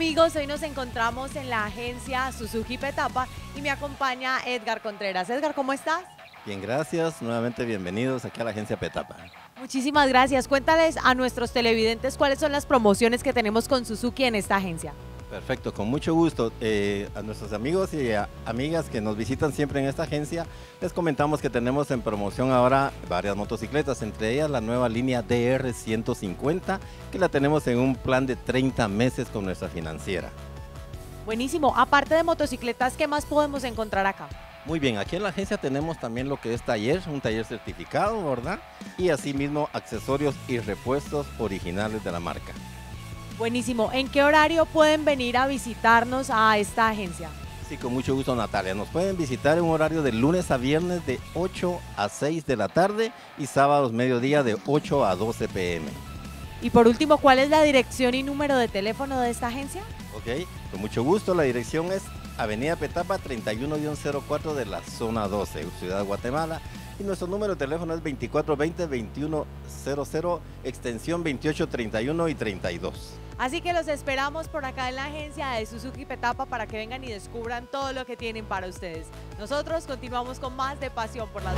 amigos, hoy nos encontramos en la agencia Suzuki Petapa y me acompaña Edgar Contreras. Edgar, ¿cómo estás? Bien, gracias. Nuevamente bienvenidos aquí a la agencia Petapa. Muchísimas gracias. Cuéntales a nuestros televidentes cuáles son las promociones que tenemos con Suzuki en esta agencia. Perfecto, con mucho gusto. Eh, a nuestros amigos y amigas que nos visitan siempre en esta agencia, les comentamos que tenemos en promoción ahora varias motocicletas, entre ellas la nueva línea DR150, que la tenemos en un plan de 30 meses con nuestra financiera. Buenísimo. Aparte de motocicletas, ¿qué más podemos encontrar acá? Muy bien, aquí en la agencia tenemos también lo que es taller, un taller certificado, ¿verdad? Y asimismo accesorios y repuestos originales de la marca. Buenísimo. ¿En qué horario pueden venir a visitarnos a esta agencia? Sí, con mucho gusto Natalia. Nos pueden visitar en un horario de lunes a viernes de 8 a 6 de la tarde y sábados mediodía de 8 a 12 pm. Y por último, ¿cuál es la dirección y número de teléfono de esta agencia? Ok, con mucho gusto. La dirección es Avenida Petapa 31-04 de la zona 12, Ciudad de Guatemala. Y nuestro número de teléfono es 2420-2100, extensión 2831 y 32. Así que los esperamos por acá en la agencia de Suzuki Petapa para que vengan y descubran todo lo que tienen para ustedes. Nosotros continuamos con más de Pasión por la